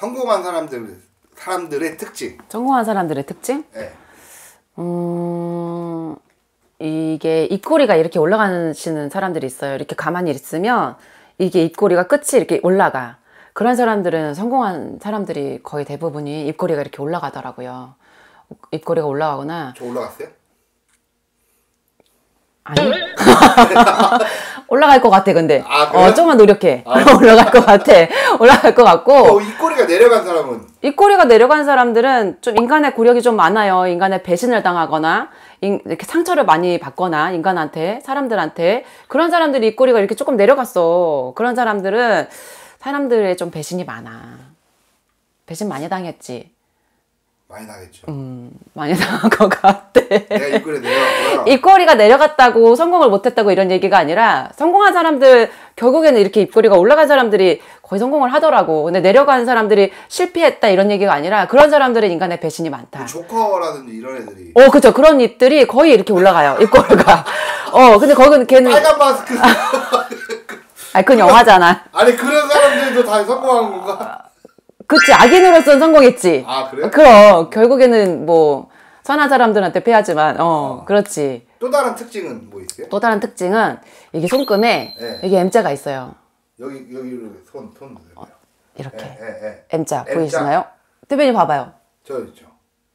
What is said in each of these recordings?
성공한 사람들 사람들의 특징. 성공한 사람들의 특징? 예. 음, 이게 입꼬리가 이렇게 올라가시는 사람들이 있어요. 이렇게 가만히 있으면 이게 입꼬리가 끝이 이렇게 올라가. 그런 사람들은 성공한 사람들이 거의 대부분이 입꼬리가 이렇게 올라가더라고요. 입꼬리가 올라가거나 저 올라갔어요? 아니 올라갈 것 같아 근데 아? 어 조금만 노력해 올라갈 것 같아 올라갈 것 같고 어, 이 꼬리가 내려간 사람은 입꼬리가 내려간 사람들은 좀 인간의 고력이 좀 많아요. 인간의 배신을 당하거나 인- 이렇게 상처를 많이 받거나 인간한테 사람들한테 그런 사람들이 입꼬리가 이렇게 조금 내려갔어. 그런 사람들은 사람들의 좀 배신이 많아. 배신 많이 당했지. 많이 나겠죠. 음, 많이 당한 것 같아. 내가 이 꼬리 내려갔고요. 입꼬리가 내려갔다고 성공을 못했다고 이런 얘기가 아니라 성공한 사람들 결국에는 이렇게 입꼬리가 올라간 사람들이 거의 성공을 하더라고. 근데 내려간 사람들이 실패했다 이런 얘기가 아니라 그런 사람들은 인간의 배신이 많다. 조커라든지 이런 애들이 어, 그죠. 그런 입들이 거의 이렇게 올라가요. 입꼬리가. 어, 근데 거기는 걔는, 빨간 마스크 아니, 그건 영화잖아. 아니 그런 사람들도 다 성공한 건가? 그치. 악인으로서는 성공했지. 아 그래요? 그럼, 결국에는 뭐, 선한 사람들한테 패하지만, 어, 그렇지. 또 다른 특징은 뭐 있어요? 또 다른 특징은, 이게 손금에, 네. 이게 M자가 있어요. 여기 여기로 손손 넣어요. 이렇게. 예, 예, 예. M자. 보이시나요? 대표님 봐봐요. 저 있죠.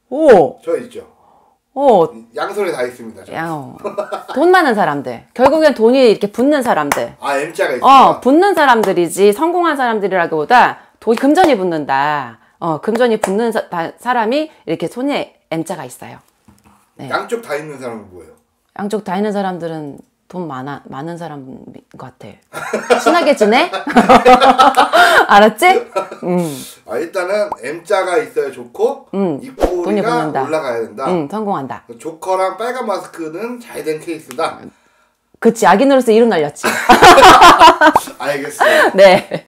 오! 저 있죠. 오! 양손에 다 있습니다. 저. 야, 어. 돈 많은 사람들. 결국엔 돈이 이렇게 붙는 사람들. 아 M자가 있어. 어, 붙는 사람들이지 성공한 사람들이라기보다 돈 금전이 붙는다. 어, 금전이 붙는 사, 다- 사람이 이렇게 손에 M자가 있어요. 네. 양쪽 다 있는 사람은 뭐예요? 양쪽 다 있는 사람들은 돈 많아 많은 사람인 것 같아. 친하게 지내? 알았지? 음, 아 일단은 M자가 있어야 좋고 음, 입꼬리가. 올라가야 된다. 응, 성공한다. 조커랑 빨간 마스크는 잘 된 케이스다. 그치, 악인으로서 이름 날렸지. 알겠어요. 네.